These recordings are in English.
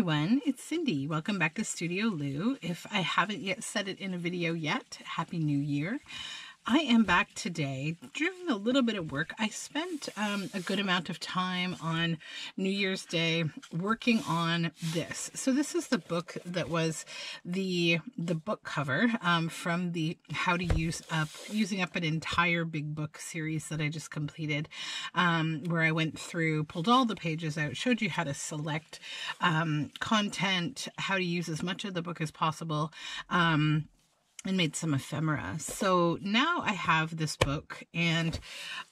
everyone, it's Cindy. Welcome back to Studioloo. If I haven't yet said it in a video yet, Happy New Year. I am back today doing a little bit of work. I spent um, a good amount of time on New Year's Day working on this. So this is the book that was the the book cover um, from the How to Use Up Using Up an Entire Big Book series that I just completed, um, where I went through, pulled all the pages out, showed you how to select um, content, how to use as much of the book as possible. Um, and made some ephemera. So now I have this book and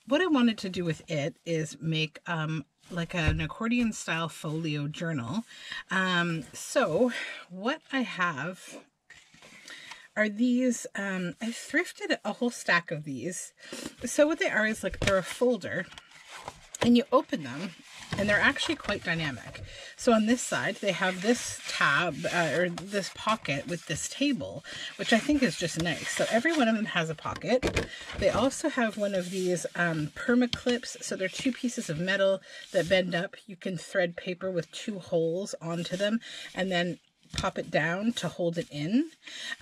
what I wanted to do with it is make um, like an accordion style folio journal. Um, so what I have are these, um, I thrifted a whole stack of these. So what they are is like they're a folder and you open them and they're actually quite dynamic. So on this side, they have this tab uh, or this pocket with this table, which I think is just nice. So every one of them has a pocket. They also have one of these um, perma clips. So they're two pieces of metal that bend up. You can thread paper with two holes onto them and then pop it down to hold it in.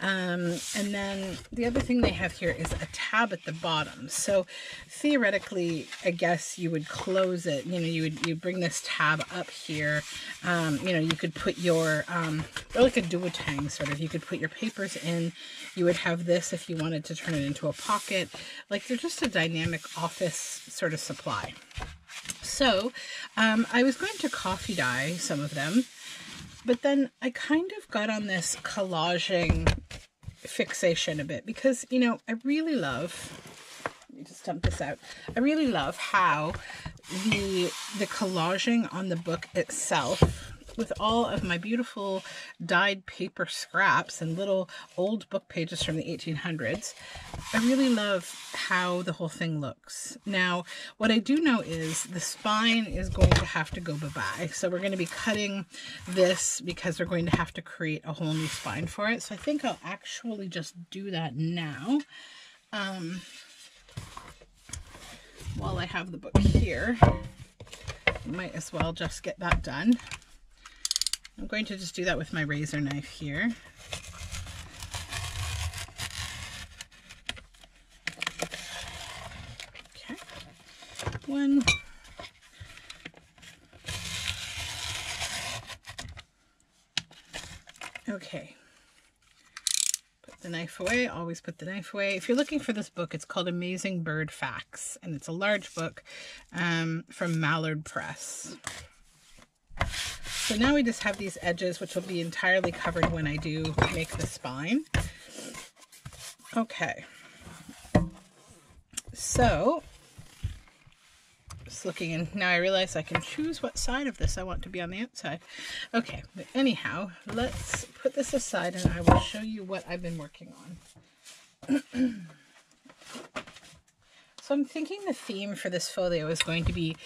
Um, and then the other thing they have here is a tab at the bottom. So theoretically, I guess you would close it. You know, you would you bring this tab up here. Um, you know, you could put your, um, or like a duotang sort of, you could put your papers in. You would have this if you wanted to turn it into a pocket. Like they're just a dynamic office sort of supply. So um, I was going to coffee dye some of them but then I kind of got on this collaging fixation a bit because, you know, I really love, let me just dump this out. I really love how the, the collaging on the book itself with all of my beautiful dyed paper scraps and little old book pages from the 1800s. I really love how the whole thing looks. Now, what I do know is the spine is going to have to go bye-bye. So we're going to be cutting this because we're going to have to create a whole new spine for it. So I think I'll actually just do that now. Um, while I have the book here, might as well just get that done. I'm going to just do that with my razor knife here. Okay, one. Okay, put the knife away, always put the knife away. If you're looking for this book, it's called Amazing Bird Facts, and it's a large book um, from Mallard Press. So now we just have these edges, which will be entirely covered when I do make the spine. Okay. So, just looking in, now I realize I can choose what side of this I want to be on the outside. Okay, but anyhow, let's put this aside and I will show you what I've been working on. so I'm thinking the theme for this folio is going to be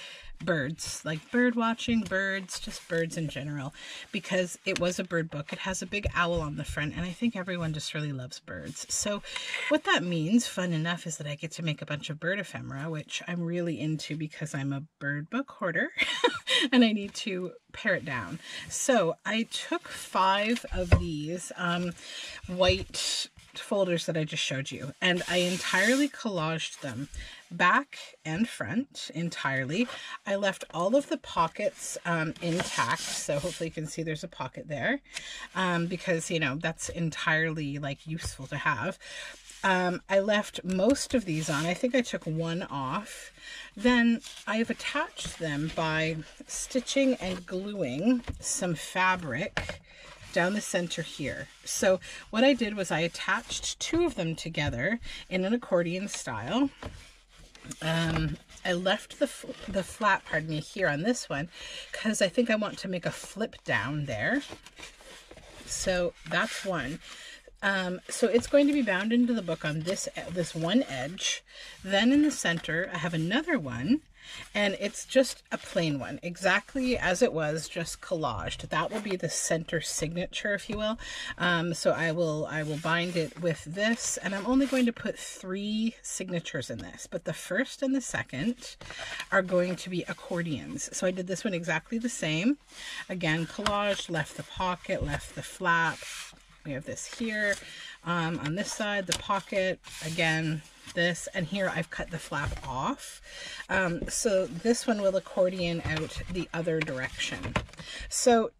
birds, like bird watching, birds, just birds in general, because it was a bird book. It has a big owl on the front, and I think everyone just really loves birds. So what that means, fun enough, is that I get to make a bunch of bird ephemera, which I'm really into because I'm a bird book hoarder, and I need to pare it down. So I took five of these um, white folders that I just showed you and I entirely collaged them back and front entirely. I left all of the pockets um, intact so hopefully you can see there's a pocket there um, because you know that's entirely like useful to have. Um, I left most of these on. I think I took one off. Then I've attached them by stitching and gluing some fabric down the center here. So what I did was I attached two of them together in an accordion style. Um, I left the, the flat, pardon me, here on this one because I think I want to make a flip down there. So that's one. Um, so it's going to be bound into the book on this this one edge. Then in the center, I have another one and it's just a plain one exactly as it was just collaged. That will be the center signature if you will. Um, so I will I will bind it with this and I'm only going to put three signatures in this but the first and the second are going to be accordions. So I did this one exactly the same. Again collaged left the pocket left the flap. We have this here um, on this side the pocket. Again this and here I've cut the flap off. Um, so this one will accordion out the other direction. So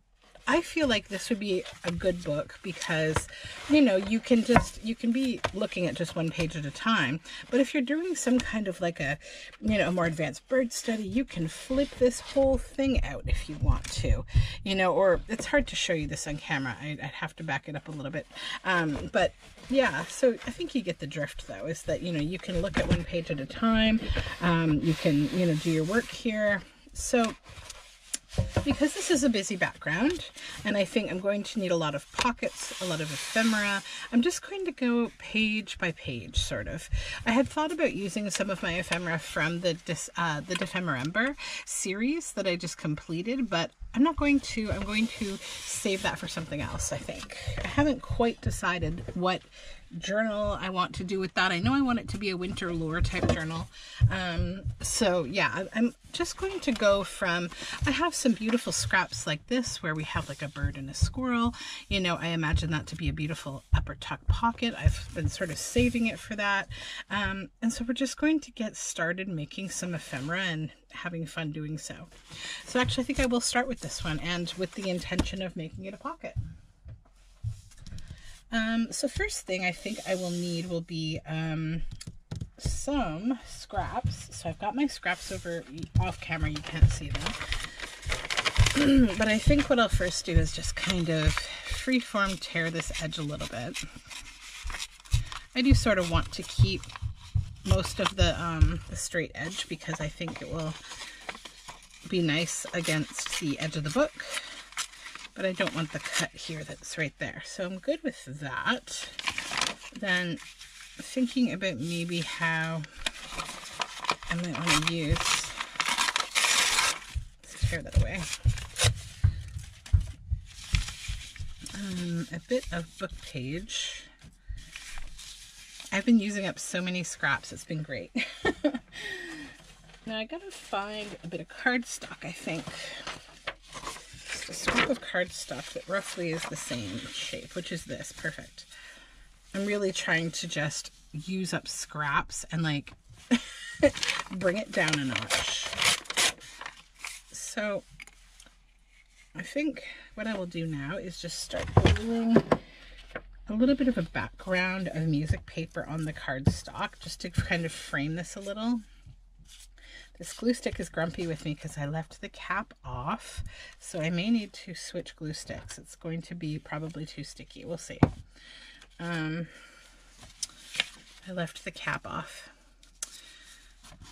I feel like this would be a good book because, you know, you can just, you can be looking at just one page at a time. But if you're doing some kind of like a, you know, a more advanced bird study, you can flip this whole thing out if you want to, you know, or it's hard to show you this on camera. I, would have to back it up a little bit. Um, but yeah, so I think you get the drift though, is that, you know, you can look at one page at a time. Um, you can, you know, do your work here. So because this is a busy background and I think I'm going to need a lot of pockets, a lot of ephemera, I'm just going to go page by page, sort of. I had thought about using some of my ephemera from the, uh, the Defemmerember series that I just completed, but I'm not going to. I'm going to save that for something else, I think. I haven't quite decided what journal I want to do with that. I know I want it to be a winter lore type journal. Um, so yeah, I'm just going to go from, I have some beautiful scraps like this where we have like a bird and a squirrel. You know, I imagine that to be a beautiful upper tuck pocket. I've been sort of saving it for that. Um, and so we're just going to get started making some ephemera and having fun doing so. So actually I think I will start with this one and with the intention of making it a pocket. Um, so first thing I think I will need will be um, some scraps. So I've got my scraps over off camera, you can't see them. but I think what I'll first do is just kind of freeform tear this edge a little bit. I do sort of want to keep most of the, um, the straight edge because I think it will be nice against the edge of the book. But I don't want the cut here that's right there. So I'm good with that. Then thinking about maybe how I might want to use, let's tear that away. Um, a bit of book page I've been using up so many scraps. It's been great. now I gotta find a bit of cardstock, I think. A scrap of cardstock that roughly is the same shape, which is this. Perfect. I'm really trying to just use up scraps and like bring it down a notch. So I think what I will do now is just start building a little bit of a background of music paper on the cardstock just to kind of frame this a little. This glue stick is grumpy with me because I left the cap off, so I may need to switch glue sticks. It's going to be probably too sticky. We'll see. Um, I left the cap off.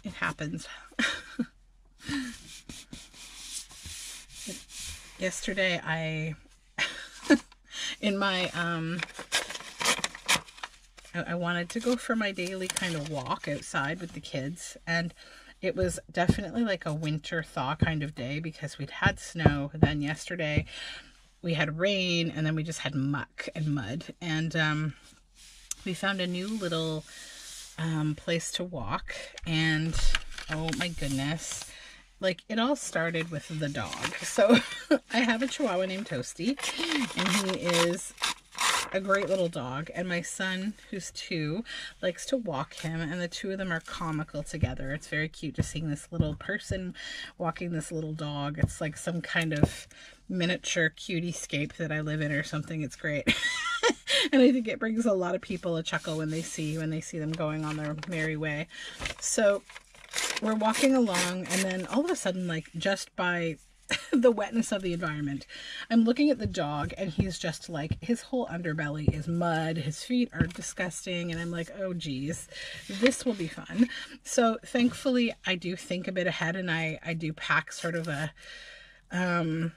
It happens. Yesterday I in my um I, wanted to go for my daily kind of walk outside with the kids and it was definitely like a winter thaw kind of day because we'd had snow then yesterday we had rain and then we just had muck and mud. And um, we found a new little um, place to walk and oh my goodness like it all started with the dog. So I have a chihuahua named Toasty and he is a great little dog and my son who's two likes to walk him and the two of them are comical together. It's very cute just seeing this little person walking this little dog. It's like some kind of miniature cutie scape that I live in or something. It's great. And I think it brings a lot of people a chuckle when they see when they see them going on their merry way. So we're walking along and then all of a sudden like just by the wetness of the environment. I'm looking at the dog and he's just like, his whole underbelly is mud. His feet are disgusting. And I'm like, oh geez, this will be fun. So thankfully I do think a bit ahead and I, I do pack sort of a, um,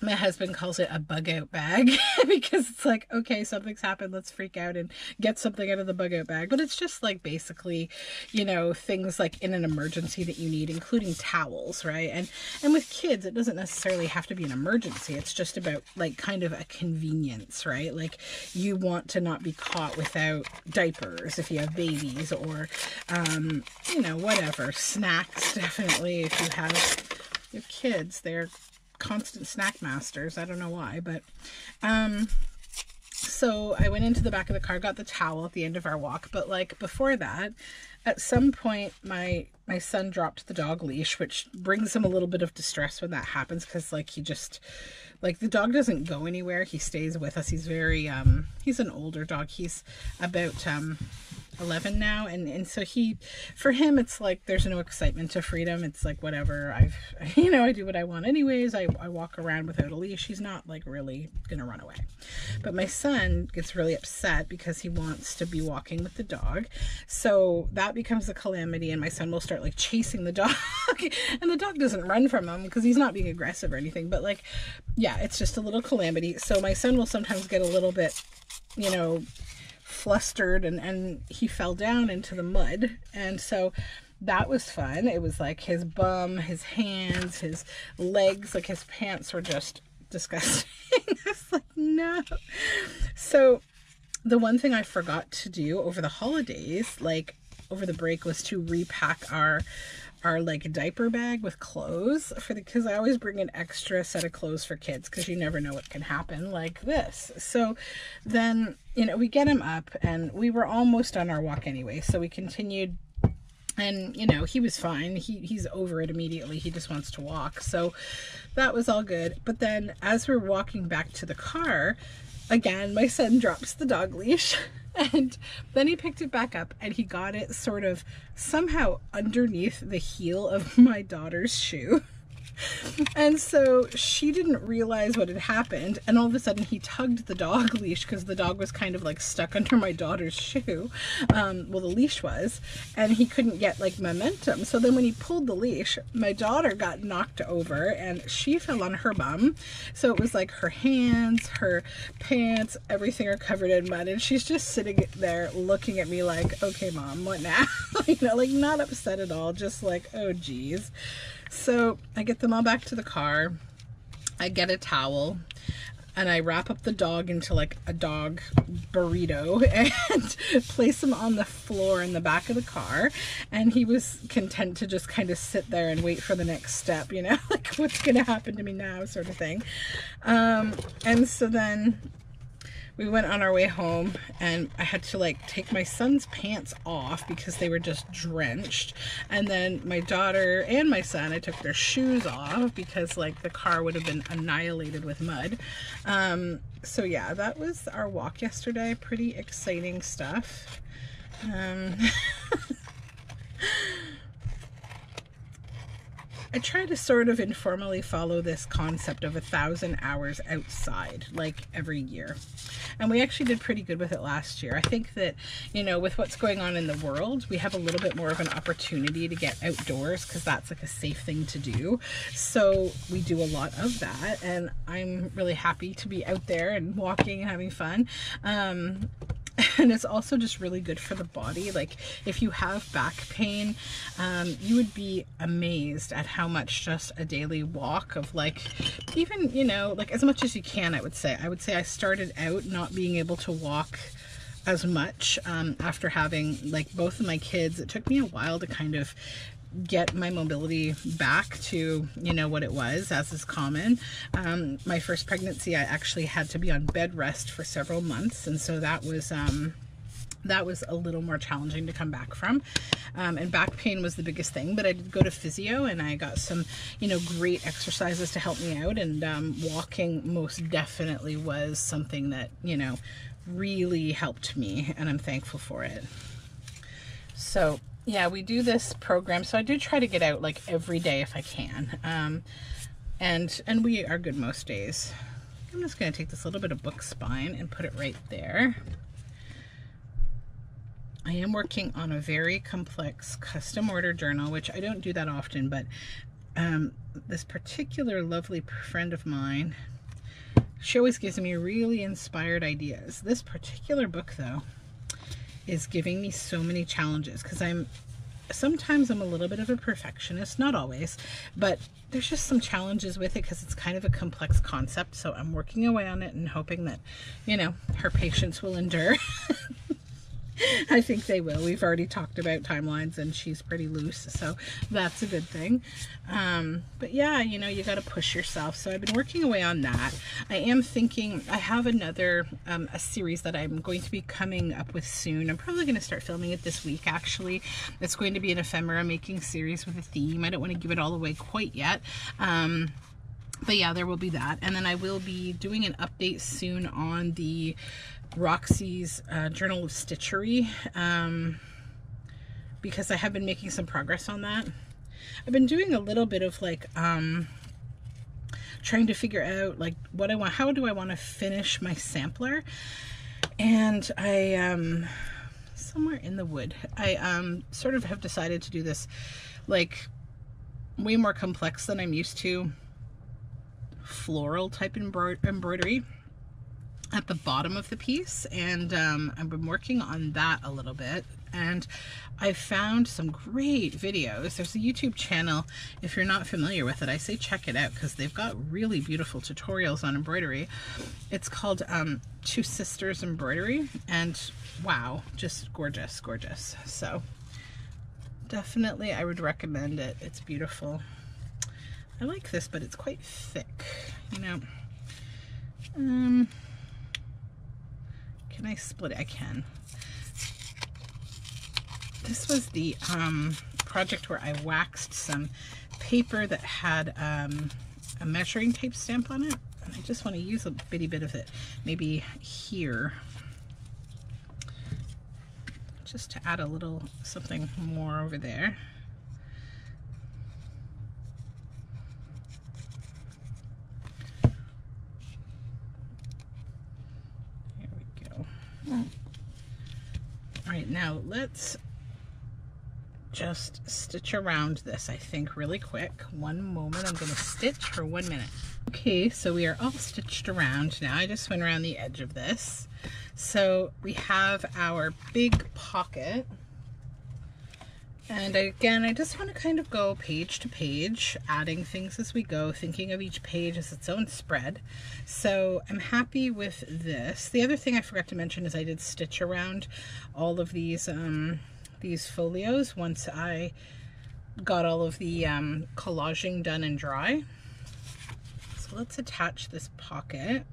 my husband calls it a bug out bag because it's like okay something's happened let's freak out and get something out of the bug out bag. But it's just like basically you know things like in an emergency that you need including towels right? And and with kids it doesn't necessarily have to be an emergency. It's just about like kind of a convenience right? Like you want to not be caught without diapers if you have babies or um you know whatever snacks definitely if you have your kids they're constant snack masters. I don't know why, but um so I went into the back of the car, got the towel at the end of our walk, but like before that, at some point my my son dropped the dog leash, which brings him a little bit of distress when that happens because like he just like the dog doesn't go anywhere. He stays with us. He's very um he's an older dog. He's about um 11 now and and so he for him it's like there's no excitement to freedom. It's like whatever i've you know i do what i want anyways. I, I walk around without a leash. He's not like really gonna run away. But my son gets really upset because he wants to be walking with the dog. So that becomes a calamity and my son will start like chasing the dog. And the dog doesn't run from him because he's not being aggressive or anything but like yeah it's just a little calamity. So my son will sometimes get a little bit you know flustered and, and he fell down into the mud. And so that was fun. It was like his bum, his hands, his legs, like his pants were just disgusting. I was like, no. So the one thing I forgot to do over the holidays, like over the break, was to repack our our like diaper bag with clothes for the because I always bring an extra set of clothes for kids because you never know what can happen like this. So then, you know, we get him up and we were almost on our walk anyway. So we continued and you know he was fine he he's over it immediately he just wants to walk so that was all good but then as we're walking back to the car again my son drops the dog leash and then he picked it back up and he got it sort of somehow underneath the heel of my daughter's shoe and so she didn't realize what had happened. And all of a sudden, he tugged the dog leash because the dog was kind of like stuck under my daughter's shoe. Um, well, the leash was, and he couldn't get like momentum. So then, when he pulled the leash, my daughter got knocked over and she fell on her bum. So it was like her hands, her pants, everything are covered in mud. And she's just sitting there looking at me like, okay, mom, what now? you know, like not upset at all, just like, oh, geez. So I get them all back to the car. I get a towel and I wrap up the dog into like a dog burrito and place him on the floor in the back of the car. And he was content to just kind of sit there and wait for the next step, you know, like what's going to happen to me now, sort of thing. Um, and so then we went on our way home and I had to like take my son's pants off because they were just drenched. And then my daughter and my son, I took their shoes off because like the car would have been annihilated with mud. Um, so yeah, that was our walk yesterday. Pretty exciting stuff. Um, I try to sort of informally follow this concept of a thousand hours outside, like every year. And we actually did pretty good with it last year. I think that, you know, with what's going on in the world, we have a little bit more of an opportunity to get outdoors because that's like a safe thing to do. So we do a lot of that. And I'm really happy to be out there and walking and having fun. Um, and it's also just really good for the body. Like if you have back pain um, you would be amazed at how much just a daily walk of like even you know like as much as you can I would say. I would say I started out not being able to walk as much um, after having like both of my kids. It took me a while to kind of get my mobility back to you know what it was as is common. Um, my first pregnancy I actually had to be on bed rest for several months and so that was um, that was a little more challenging to come back from. Um, and back pain was the biggest thing but I did go to physio and I got some you know great exercises to help me out and um, walking most definitely was something that you know really helped me and I'm thankful for it. So yeah, we do this program. So I do try to get out like every day if I can. Um, and, and we are good most days. I'm just going to take this little bit of book spine and put it right there. I am working on a very complex custom order journal, which I don't do that often, but um, this particular lovely friend of mine, she always gives me really inspired ideas. This particular book, though, is giving me so many challenges because I'm sometimes I'm a little bit of a perfectionist, not always, but there's just some challenges with it because it's kind of a complex concept. So I'm working away on it and hoping that, you know, her patience will endure. I think they will. We've already talked about timelines and she's pretty loose, so that's a good thing. Um, but yeah, you know, you got to push yourself. So I've been working away on that. I am thinking I have another, um, a series that I'm going to be coming up with soon. I'm probably going to start filming it this week, actually. It's going to be an ephemera making series with a theme. I don't want to give it all away quite yet. Um, but yeah, there will be that. And then I will be doing an update soon on the Roxy's uh, Journal of Stitchery um, because I have been making some progress on that. I've been doing a little bit of like um, trying to figure out like what I want, how do I want to finish my sampler? And I, um, somewhere in the wood, I um, sort of have decided to do this like way more complex than I'm used to floral type embroidery at the bottom of the piece and um, I've been working on that a little bit and I found some great videos. There's a YouTube channel. If you're not familiar with it, I say check it out because they've got really beautiful tutorials on embroidery. It's called um, Two Sisters Embroidery and wow, just gorgeous, gorgeous. So definitely I would recommend it. It's beautiful. I like this, but it's quite thick, you know. Um, can I split it? I can. This was the um, project where I waxed some paper that had um, a measuring tape stamp on it. And I just want to use a bitty bit of it, maybe here, just to add a little something more over there. Right, now let's just stitch around this, I think, really quick. One moment, I'm gonna stitch for one minute. Okay, so we are all stitched around now. I just went around the edge of this. So we have our big pocket and again, I just want to kind of go page to page, adding things as we go, thinking of each page as its own spread. So I'm happy with this. The other thing I forgot to mention is I did stitch around all of these, um, these folios once I got all of the um, collaging done and dry. So let's attach this pocket.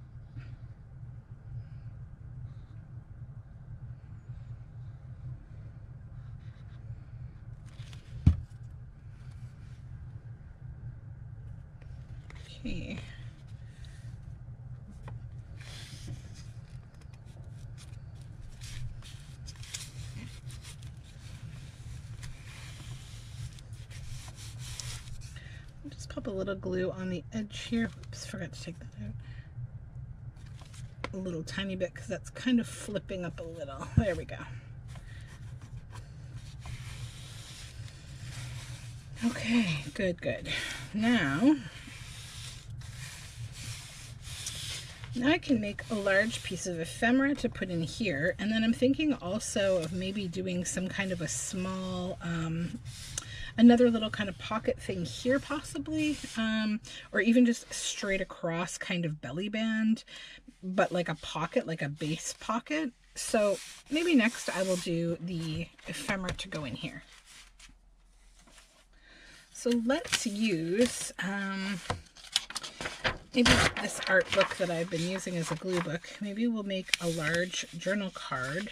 Okay. just pop a little glue on the edge here. Oops, forgot to take that out. A little tiny bit because that's kind of flipping up a little. There we go. Okay, good, good. Now, now I can make a large piece of ephemera to put in here. And then I'm thinking also of maybe doing some kind of a small, um, another little kind of pocket thing here possibly, um, or even just straight across kind of belly band, but like a pocket, like a base pocket. So maybe next I will do the ephemera to go in here. So let's use um, maybe this art book that I've been using as a glue book. Maybe we'll make a large journal card.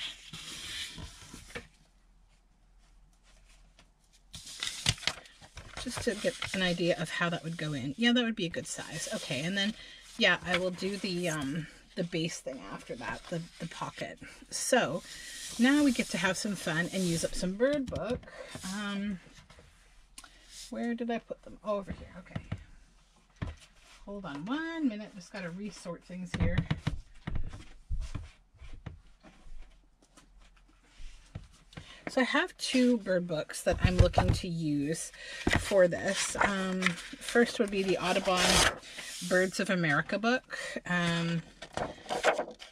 Just to get an idea of how that would go in. Yeah, that would be a good size. Okay, and then, yeah, I will do the, um, the base thing after that, the, the pocket. So, now we get to have some fun and use up some bird book. Um, where did I put them? Over here. Okay. Hold on one minute. Just got to resort things here. So I have two bird books that I'm looking to use for this. Um, first would be the Audubon Birds of America book. Um,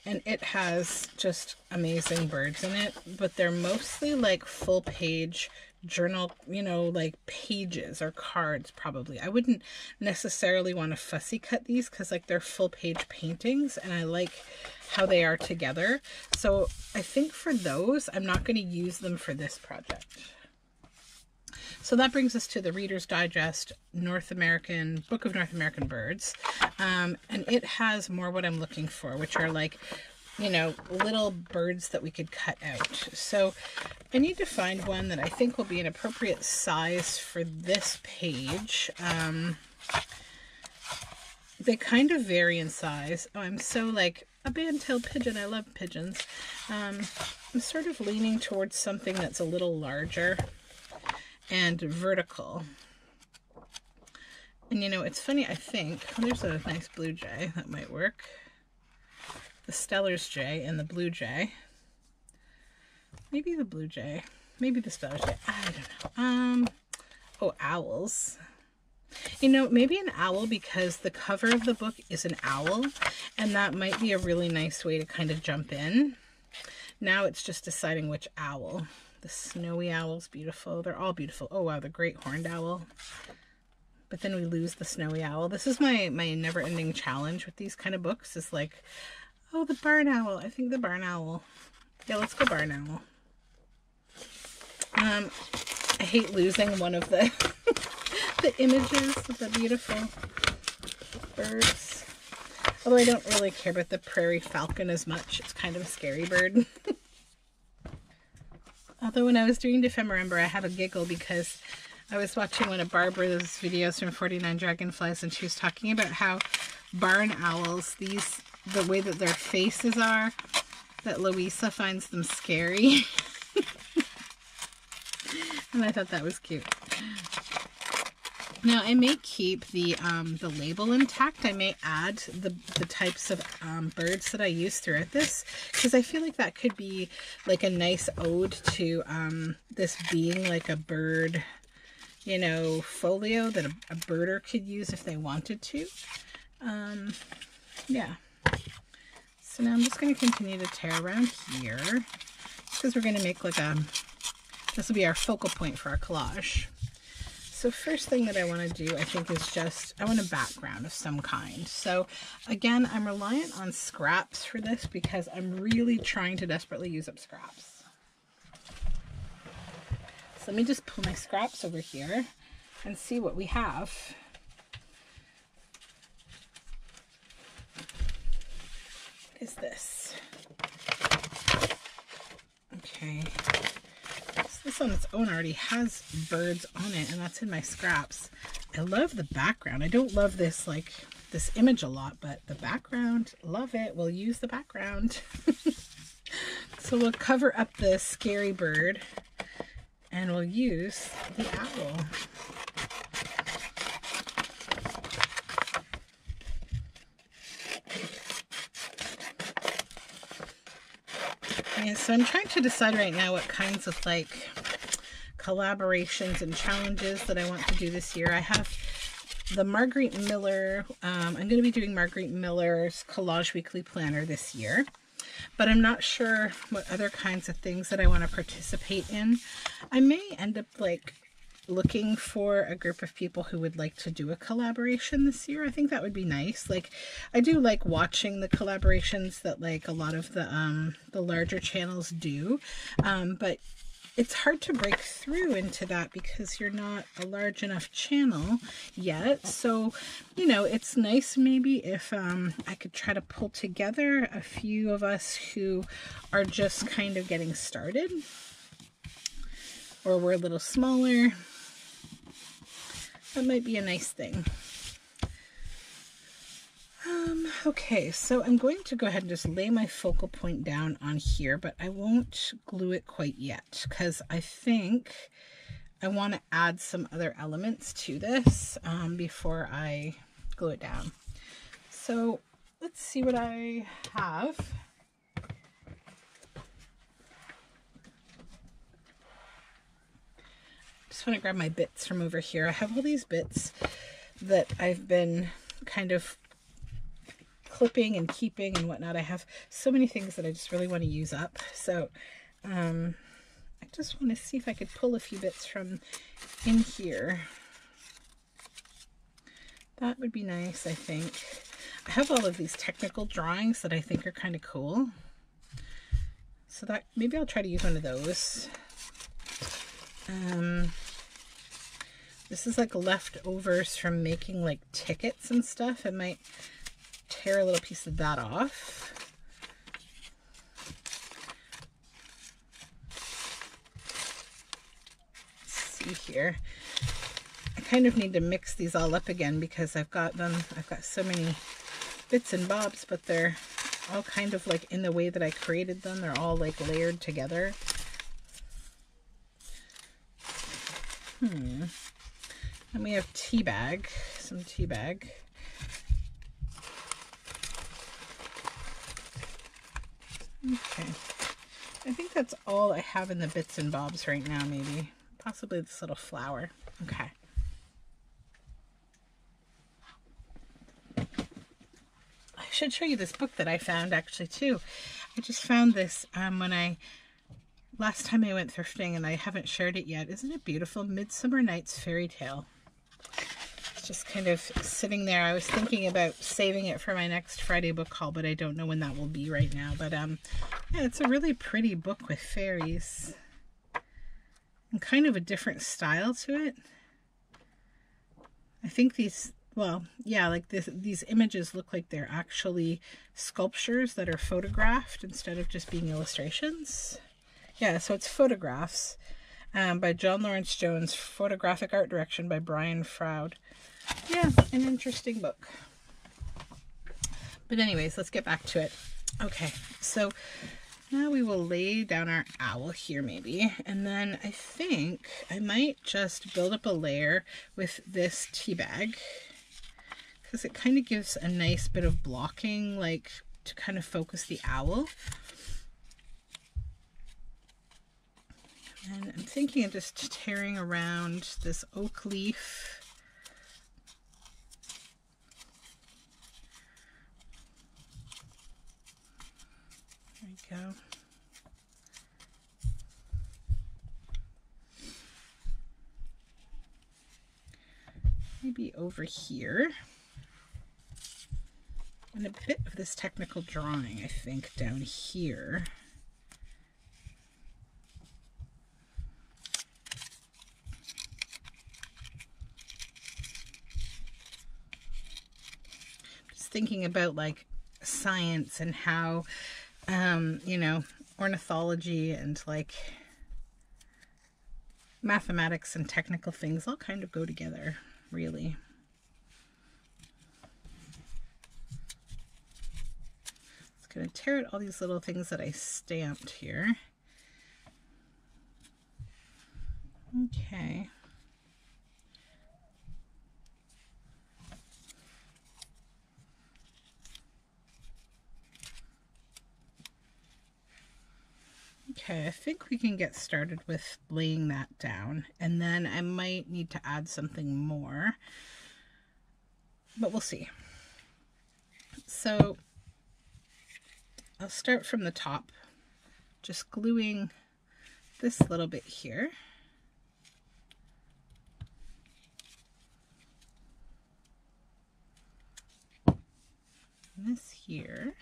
and it has just amazing birds in it, but they're mostly like full page journal, you know, like pages or cards probably. I wouldn't necessarily want to fussy cut these because like they're full page paintings and I like how they are together. So I think for those, I'm not going to use them for this project. So that brings us to the Reader's Digest North American Book of North American Birds. Um, and it has more what I'm looking for, which are like you know, little birds that we could cut out. So I need to find one that I think will be an appropriate size for this page. Um, they kind of vary in size. Oh, I'm so like a band-tailed pigeon. I love pigeons. Um, I'm sort of leaning towards something that's a little larger and vertical. And you know, it's funny, I think, there's a nice blue jay that might work the Steller's jay and the blue jay. Maybe the blue jay. Maybe the Steller's jay. I don't know. Um, oh, owls. You know, maybe an owl because the cover of the book is an owl, and that might be a really nice way to kind of jump in. Now it's just deciding which owl. The snowy owl's beautiful. They're all beautiful. Oh, wow, the great horned owl. But then we lose the snowy owl. This is my, my never-ending challenge with these kind of books is like, Oh, the barn owl. I think the barn owl. Yeah, let's go barn owl. Um, I hate losing one of the the images of the beautiful birds. Although I don't really care about the prairie falcon as much. It's kind of a scary bird. Although when I was doing Defemember, I had a giggle because I was watching one of Barbara's videos from 49 Dragonflies and she was talking about how barn owls, these the way that their faces are, that Louisa finds them scary. and I thought that was cute. Now I may keep the um, the label intact. I may add the, the types of um, birds that I use throughout this because I feel like that could be like a nice ode to um, this being like a bird, you know, folio that a, a birder could use if they wanted to. Um, yeah. So now I'm just going to continue to tear around here because we're going to make like a, this will be our focal point for our collage. So first thing that I want to do, I think, is just, I want a background of some kind. So again, I'm reliant on scraps for this because I'm really trying to desperately use up scraps. So let me just pull my scraps over here and see what we have. Is this? Okay. So this on its own already has birds on it, and that's in my scraps. I love the background. I don't love this, like, this image a lot, but the background, love it. We'll use the background. so we'll cover up the scary bird, and we'll use the owl. So I'm trying to decide right now what kinds of like collaborations and challenges that I want to do this year. I have the Marguerite Miller, um, I'm going to be doing Marguerite Miller's Collage Weekly Planner this year, but I'm not sure what other kinds of things that I want to participate in. I may end up like looking for a group of people who would like to do a collaboration this year. I think that would be nice. Like I do like watching the collaborations that like a lot of the um the larger channels do. Um but it's hard to break through into that because you're not a large enough channel yet. So, you know, it's nice maybe if um, I could try to pull together a few of us who are just kind of getting started or we're a little smaller that might be a nice thing. Um, okay, so I'm going to go ahead and just lay my focal point down on here, but I won't glue it quite yet because I think I want to add some other elements to this um, before I glue it down. So let's see what I have. Just want to grab my bits from over here. I have all these bits that I've been kind of clipping and keeping and whatnot. I have so many things that I just really want to use up. So um, I just want to see if I could pull a few bits from in here. That would be nice, I think. I have all of these technical drawings that I think are kind of cool. So that maybe I'll try to use one of those. Um, this is like leftovers from making like tickets and stuff. I might tear a little piece of that off. Let's see here. I kind of need to mix these all up again because I've got them, I've got so many bits and bobs, but they're all kind of like in the way that I created them. They're all like layered together. Hmm. And we have tea bag, some tea bag. Okay. I think that's all I have in the bits and bobs right now, maybe. Possibly this little flower. Okay. I should show you this book that I found actually too. I just found this um, when I last time I went thrifting and I haven't shared it yet. Isn't it beautiful? Midsummer Night's Faery Tale. It's just kind of sitting there. I was thinking about saving it for my next Friday book haul, but I don't know when that will be right now. But um, yeah, it's a really pretty book with fairies. And kind of a different style to it. I think these well, yeah, like this, these images look like they're actually sculptures that are photographed instead of just being illustrations. Yeah, so it's photographs um, by John Lawrence Jones, photographic art direction by Brian Froud. Yeah, an interesting book. But anyways, let's get back to it. Okay, so now we will lay down our owl here maybe. And then I think I might just build up a layer with this tea bag because it kind of gives a nice bit of blocking, like to kind of focus the owl. And I'm thinking of just tearing around this oak leaf. There we go. Maybe over here. And a bit of this technical drawing, I think, down here. Thinking about like science and how, um, you know, ornithology and like mathematics and technical things all kind of go together, really. It's going to tear out all these little things that I stamped here. Okay. Okay, I think we can get started with laying that down. And then I might need to add something more. But we'll see. So I'll start from the top, just gluing this little bit here. This here.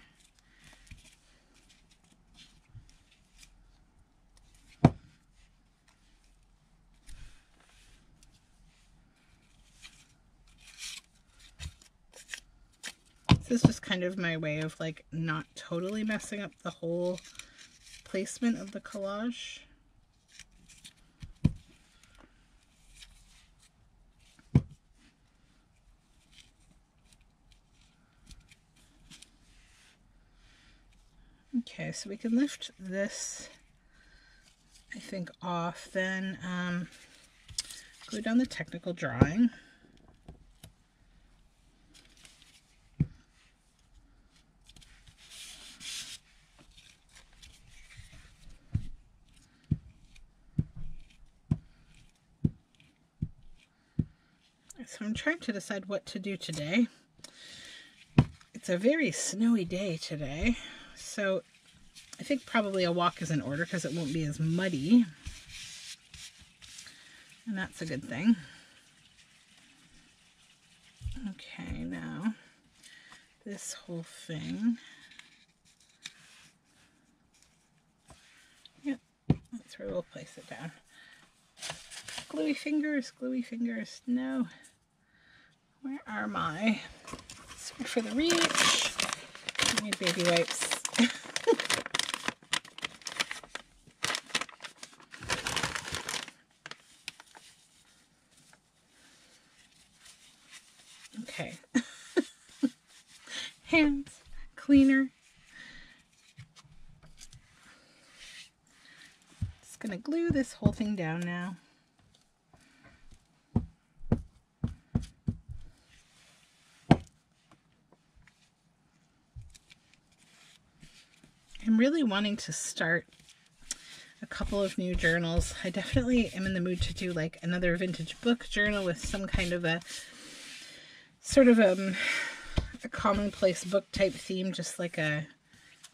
This is just kind of my way of like not totally messing up the whole placement of the collage. Okay, so we can lift this, I think, off, then um, go down the technical drawing. So I'm trying to decide what to do today. It's a very snowy day today, so I think probably a walk is in order because it won't be as muddy. And that's a good thing. Okay, now this whole thing. Yep, that's where we'll place it down. Gluey fingers, gluey fingers. No. Where are my? for the reach. I need baby wipes. okay. Hands cleaner. Just gonna glue this whole thing down now. I'm really wanting to start a couple of new journals. I definitely am in the mood to do like another vintage book journal with some kind of a sort of a, um, a commonplace book type theme, just like a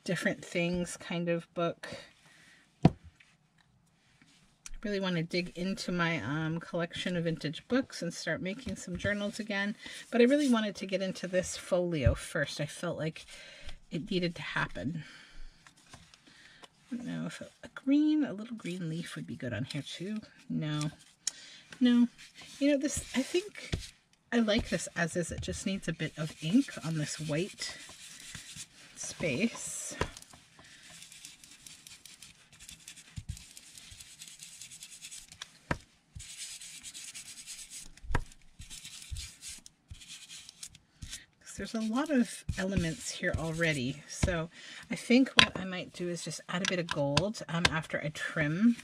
different things kind of book. I really want to dig into my um, collection of vintage books and start making some journals again. But I really wanted to get into this folio first. I felt like it needed to happen don't know if a, a green, a little green leaf would be good on here too. No, no. You know, this, I think I like this as is. It just needs a bit of ink on this white space. There's a lot of elements here already. So I think what I might do is just add a bit of gold um, after I trim.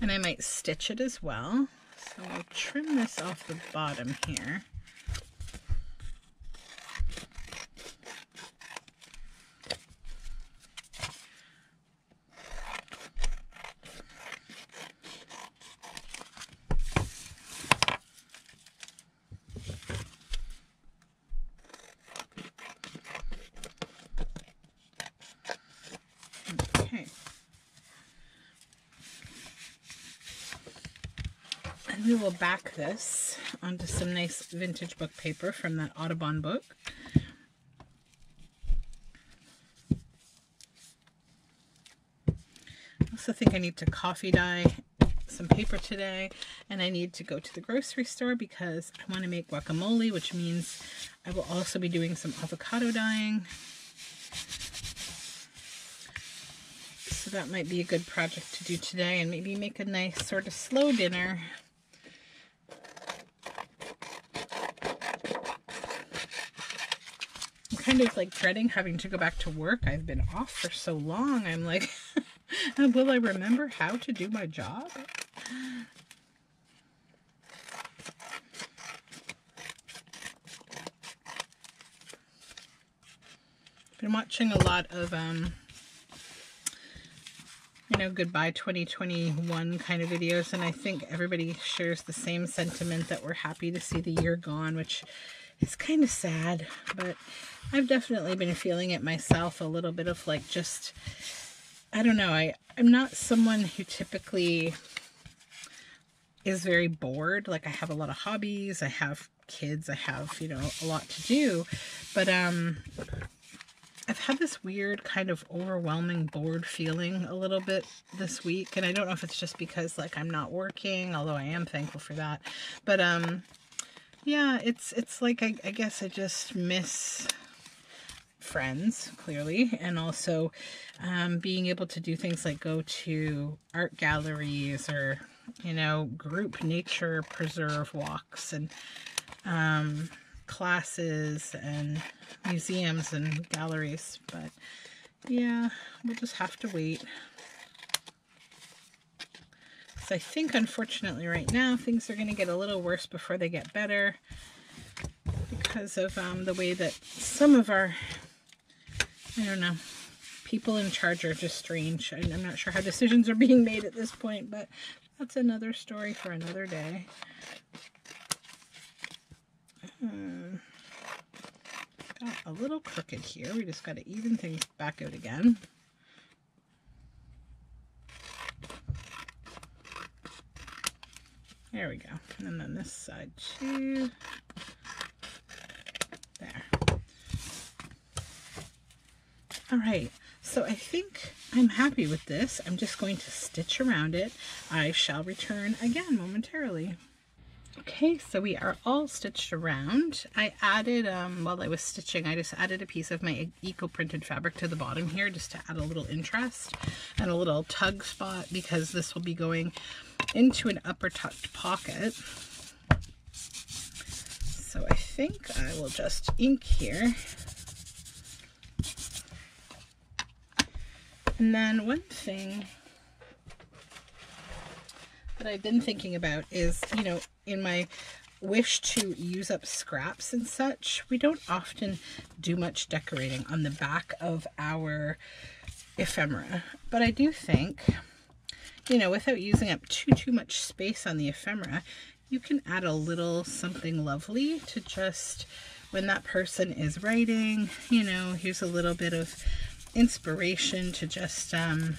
And I might stitch it as well. So I'll trim this off the bottom here. we will back this onto some nice vintage book paper from that Audubon book. I also think I need to coffee dye some paper today and I need to go to the grocery store because I want to make guacamole which means I will also be doing some avocado dyeing. So that might be a good project to do today and maybe make a nice sort of slow dinner of like dreading having to go back to work. I've been off for so long. I'm like, will I remember how to do my job? Been watching a lot of, um, you know, goodbye 2021 kind of videos, and I think everybody shares the same sentiment that we're happy to see the year gone, which it's kind of sad, but I've definitely been feeling it myself a little bit of like just, I don't know, I, I'm not someone who typically is very bored. Like I have a lot of hobbies, I have kids, I have, you know, a lot to do, but um, I've had this weird kind of overwhelming bored feeling a little bit this week. And I don't know if it's just because like I'm not working, although I am thankful for that. But um, yeah, it's it's like I, I guess I just miss friends clearly and also um, being able to do things like go to art galleries or you know group nature preserve walks and um, classes and museums and galleries. But yeah we'll just have to wait. So I think, unfortunately, right now, things are going to get a little worse before they get better because of um, the way that some of our, I don't know, people in charge are just strange. I'm not sure how decisions are being made at this point, but that's another story for another day. Hmm. Got a little crooked here. We just got to even things back out again. There we go. And then this side too. There. All right, so I think I'm happy with this. I'm just going to stitch around it. I shall return again momentarily. Okay, so we are all stitched around. I added, um, while I was stitching, I just added a piece of my eco-printed fabric to the bottom here just to add a little interest and a little tug spot because this will be going into an upper tucked pocket. So I think I will just ink here. And then one thing that I've been thinking about is, you know, in my wish to use up scraps and such, we don't often do much decorating on the back of our ephemera. But I do think you know, without using up too, too much space on the ephemera, you can add a little something lovely to just, when that person is writing, you know, here's a little bit of inspiration to just um,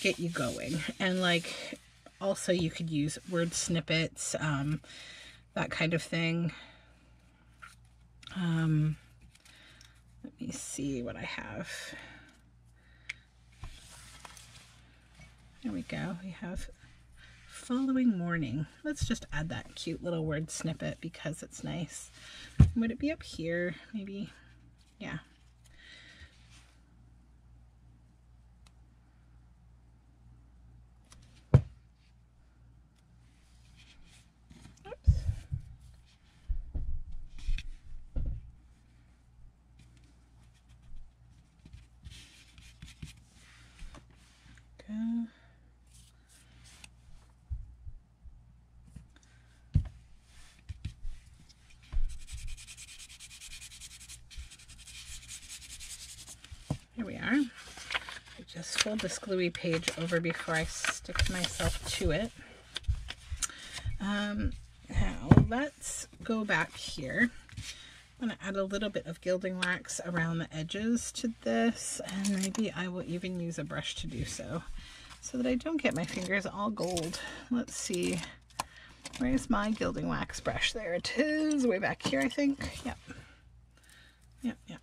get you going. And like, also you could use word snippets, um, that kind of thing. Um, let me see what I have. There we go. We have following morning. Let's just add that cute little word snippet because it's nice. Would it be up here? Maybe. Yeah. Fold this gluey page over before I stick myself to it. Um, now let's go back here. I'm going to add a little bit of gilding wax around the edges to this and maybe I will even use a brush to do so so that I don't get my fingers all gold. Let's see. Where's my gilding wax brush? There it is, way back here I think. Yep. Yep, yep.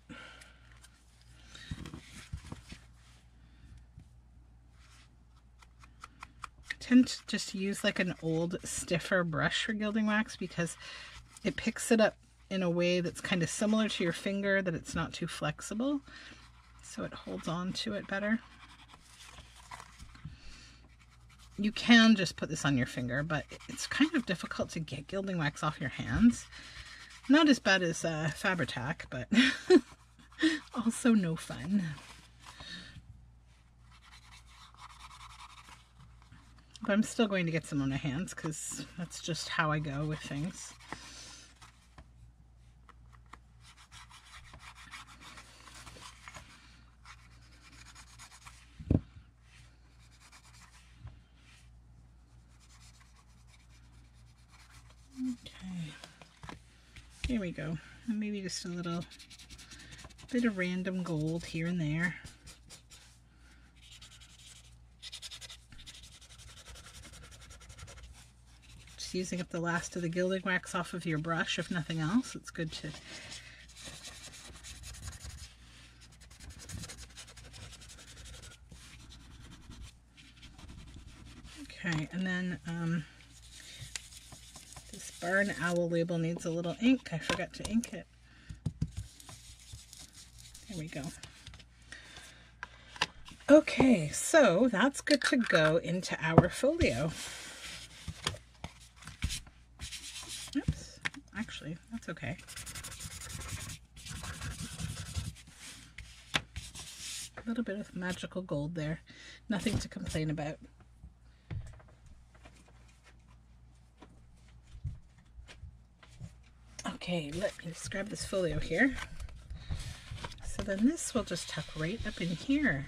I tend to just use like an old stiffer brush for gilding wax because it picks it up in a way that's kind of similar to your finger that it's not too flexible so it holds on to it better. You can just put this on your finger but it's kind of difficult to get gilding wax off your hands. Not as bad as uh, Fabri-Tac but also no fun. But I'm still going to get some on my hands because that's just how I go with things. Okay, here we go. And maybe just a little bit of random gold here and there. Just using up the last of the gilding wax off of your brush, if nothing else. It's good to Okay, and then um, barn owl label needs a little ink. I forgot to ink it. There we go. Okay, so that's good to go into our folio. Oops, actually. That's okay. A little bit of magical gold there. Nothing to complain about. Okay, let me just grab this folio here. So then this will just tuck right up in here.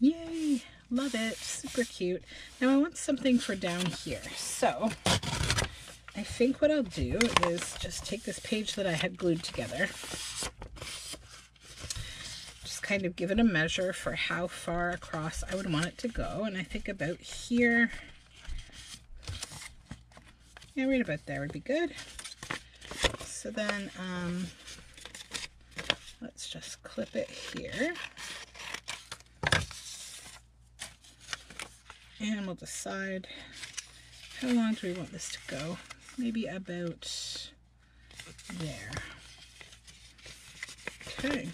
Yay! Love it. Super cute. Now I want something for down here. So I think what I'll do is just take this page that I had glued together, just kind of give it a measure for how far across I would want it to go. And I think about here, yeah, right about there would be good. So then um, let's just clip it here. And we'll decide how long do we want this to go? Maybe about there. Okay.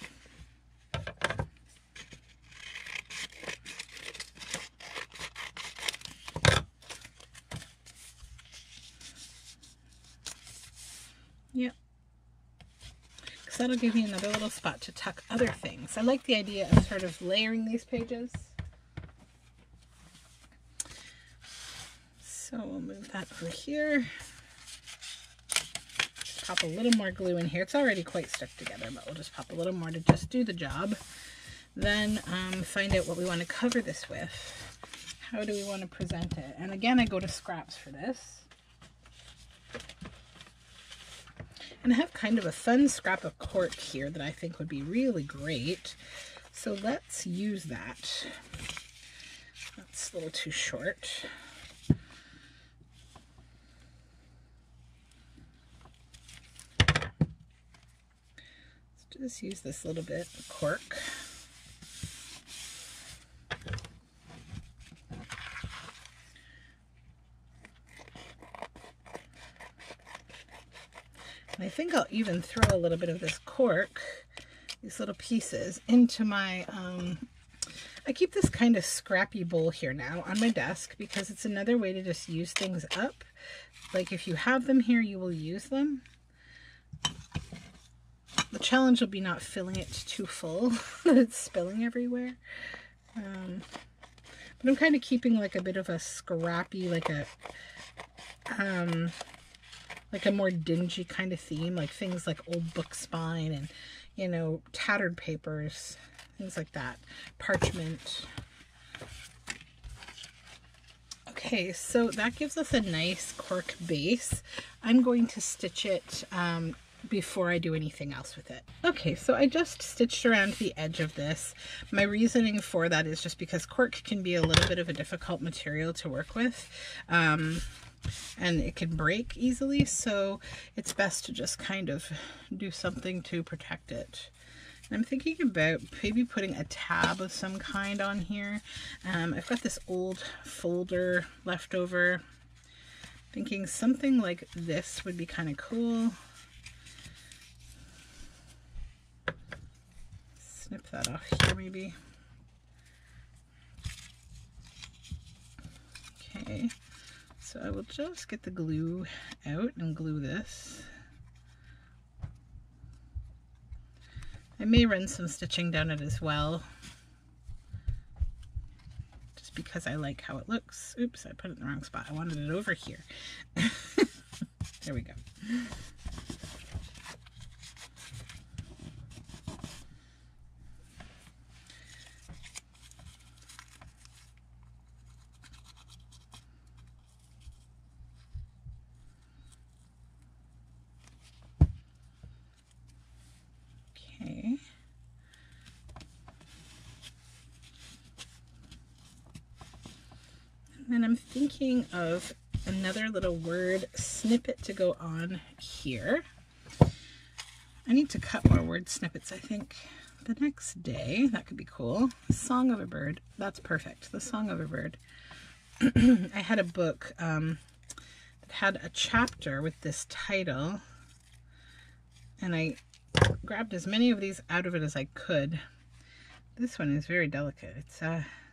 Yep. Because that'll give me another little spot to tuck other things. I like the idea of sort of layering these pages. So we'll move that over here. Pop a little more glue in here. It's already quite stuck together, but we'll just pop a little more to just do the job. Then um, find out what we want to cover this with. How do we want to present it? And again, I go to scraps for this. And I have kind of a fun scrap of cork here that I think would be really great. So let's use that. That's a little too short. Let's just use this little bit of cork. I think I'll even throw a little bit of this cork, these little pieces, into my, um, I keep this kind of scrappy bowl here now on my desk because it's another way to just use things up. Like if you have them here, you will use them. The challenge will be not filling it too full, it's spilling everywhere. Um, but I'm kind of keeping like a bit of a scrappy, like a, um, like a more dingy kind of theme, like things like old book spine and, you know, tattered papers, things like that, parchment. Okay, so that gives us a nice cork base. I'm going to stitch it um, before I do anything else with it. Okay, so I just stitched around the edge of this. My reasoning for that is just because cork can be a little bit of a difficult material to work with. Um, and it can break easily so it's best to just kind of do something to protect it. I'm thinking about maybe putting a tab of some kind on here. Um, I've got this old folder left over. Thinking something like this would be kind of cool. Snip that off here maybe. Okay. So I will just get the glue out and glue this. I may run some stitching down it as well, just because I like how it looks. Oops, I put it in the wrong spot. I wanted it over here. there we go. And I'm thinking of another little word snippet to go on here. I need to cut more word snippets, I think, the next day. That could be cool. Song of a Bird. That's perfect. The Song of a Bird. I had a book um, that had a chapter with this title, and I grabbed as many of these out of it as I could. This one is very delicate. It's uh, I'm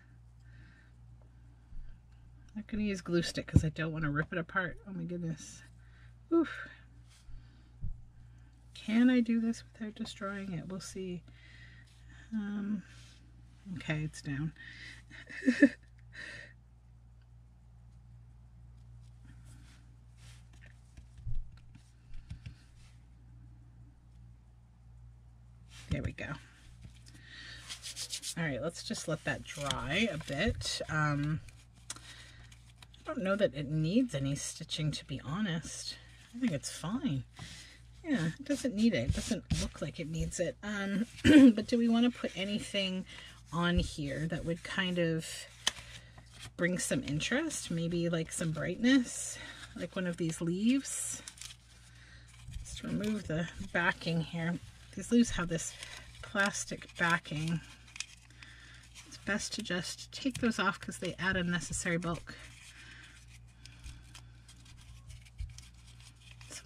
not going to use glue stick because I don't want to rip it apart. Oh my goodness. Oof. Can I do this without destroying it? We'll see. Um, okay, it's down. there we go. All right, let's just let that dry a bit. Um, I don't know that it needs any stitching, to be honest. I think it's fine. Yeah, it doesn't need it. It doesn't look like it needs it. Um, but do we want to put anything on here that would kind of bring some interest? Maybe like some brightness, like one of these leaves. Let's remove the backing here. These leaves have this plastic backing. It's best to just take those off because they add unnecessary bulk.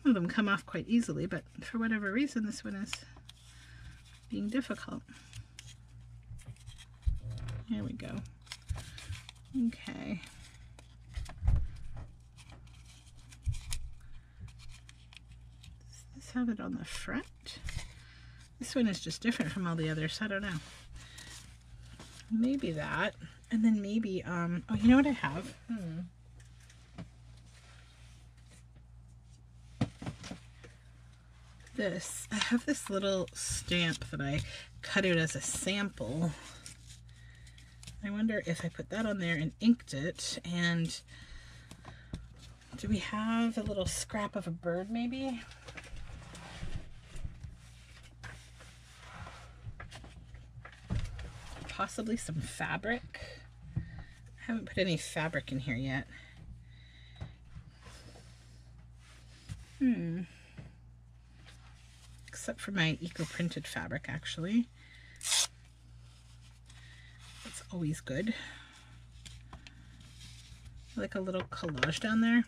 Of them come off quite easily, but for whatever reason, this one is being difficult. Here we go. Okay. Does this have it on the front? This one is just different from all the others. I don't know. Maybe that. And then maybe, um, oh, you know what I have? Hmm. This, I have this little stamp that I cut out as a sample. I wonder if I put that on there and inked it and do we have a little scrap of a bird maybe? possibly some fabric. I haven't put any fabric in here yet. Hmm. Except for my eco-printed fabric, actually. That's always good. Like a little collage down there.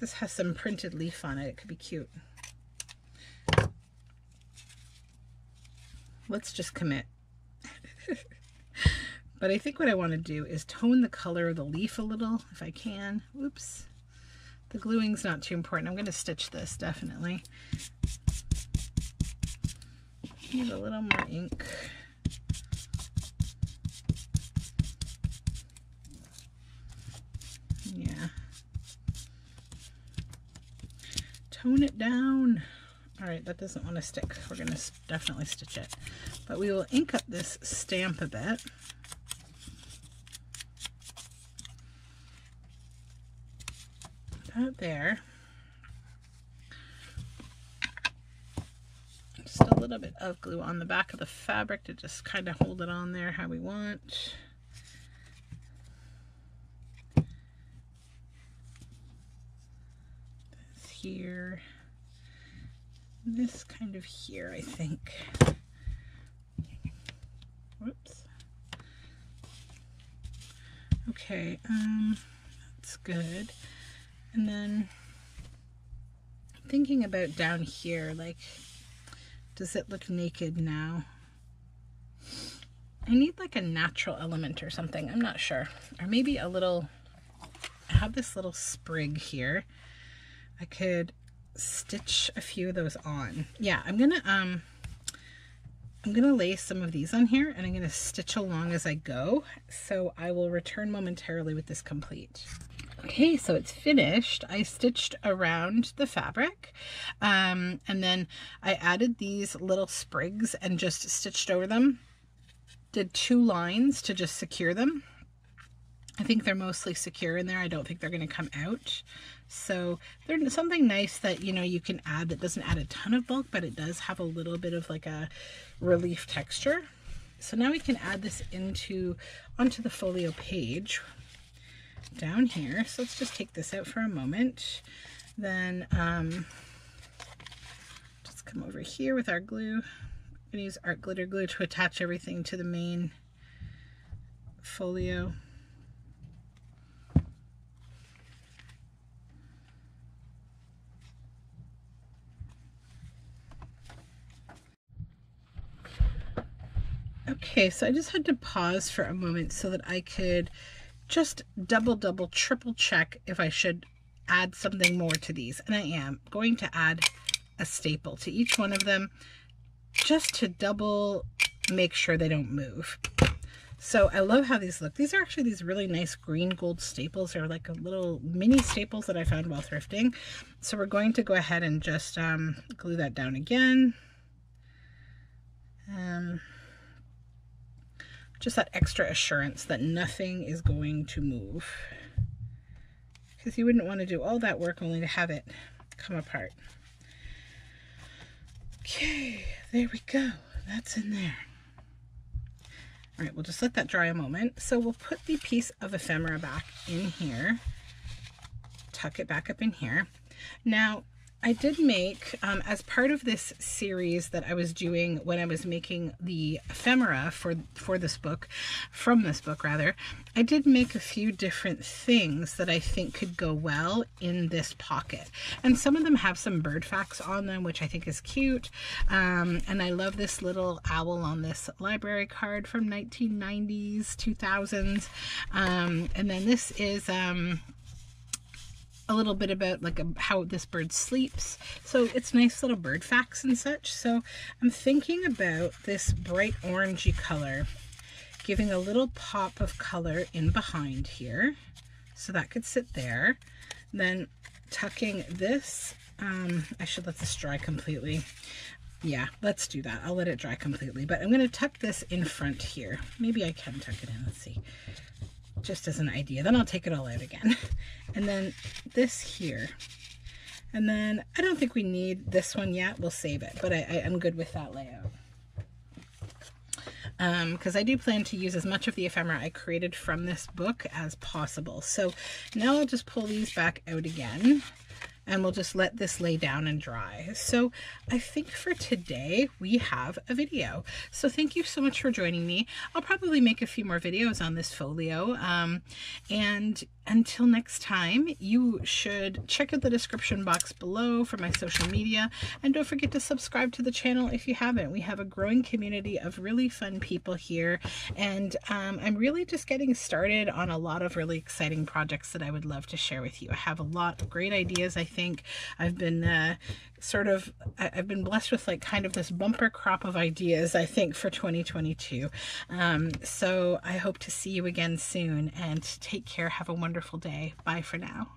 This has some printed leaf on it. It could be cute. Let's just commit. but I think what I want to do is tone the color of the leaf a little, if I can. Oops. The gluing's not too important. I'm going to stitch this, definitely. Need a little more ink. Yeah. Tone it down. All right, that doesn't want to stick. We're going to definitely stitch it. But we will ink up this stamp a bit. That there. Just a little bit of glue on the back of the fabric to just kind of hold it on there how we want. This here this kind of here, I think. Whoops. Okay, um, that's good. And then thinking about down here, like, does it look naked now? I need like a natural element or something. I'm not sure. Or maybe a little, I have this little sprig here. I could stitch a few of those on. Yeah, I'm gonna um I'm gonna lay some of these on here and I'm gonna stitch along as I go. So I will return momentarily with this complete. Okay, so it's finished. I stitched around the fabric um, and then I added these little sprigs and just stitched over them. Did two lines to just secure them. I think they're mostly secure in there. I don't think they're going to come out. So there's something nice that, you know, you can add that doesn't add a ton of bulk, but it does have a little bit of like a relief texture. So now we can add this into onto the folio page down here. So let's just take this out for a moment. Then um, just come over here with our glue. I'm to use art glitter glue to attach everything to the main folio. Okay, so I just had to pause for a moment so that I could just double, double, triple check if I should add something more to these. And I am going to add a staple to each one of them just to double make sure they don't move. So I love how these look. These are actually these really nice green gold staples. They're like a little mini staples that I found while thrifting. So we're going to go ahead and just um, glue that down again. Um, just that extra assurance that nothing is going to move. because you wouldn't want to do all that work only to have it come apart. Okay, there we go. That's in there. All right, we'll just let that dry a moment. So we'll put the piece of ephemera back in here, tuck it back up in here. Now, I did make, um, as part of this series that I was doing when I was making the ephemera for, for this book, from this book rather, I did make a few different things that I think could go well in this pocket. And some of them have some bird facts on them, which I think is cute. Um, and I love this little owl on this library card from 1990s, 2000s. Um, and then this is... Um, a little bit about like a, how this bird sleeps. So it's nice little bird facts and such. So I'm thinking about this bright orangey color, giving a little pop of color in behind here. So that could sit there. Then tucking this, um, I should let this dry completely. Yeah, let's do that. I'll let it dry completely. But I'm to tuck this in front here. Maybe I can tuck it in. Let's see just as an idea. Then I'll take it all out again. And then this here. And then I don't think we need this one yet. We'll save it, but I, I, am good with that layout. Because um, I do plan to use as much of the ephemera I created from this book as possible. So now I'll just pull these back out again and we'll just let this lay down and dry. So I think for today we have a video. So thank you so much for joining me. I'll probably make a few more videos on this folio. Um, and until next time, you should check out the description box below for my social media. And don't forget to subscribe to the channel if you haven't. We have a growing community of really fun people here. And um, I'm really just getting started on a lot of really exciting projects that I would love to share with you. I have a lot of great ideas, I think. I've been uh, sort of, I've been blessed with like kind of this bumper crop of ideas, I think, for 2022. Um, so I hope to see you again soon and take care. Have a wonderful day. Bye for now.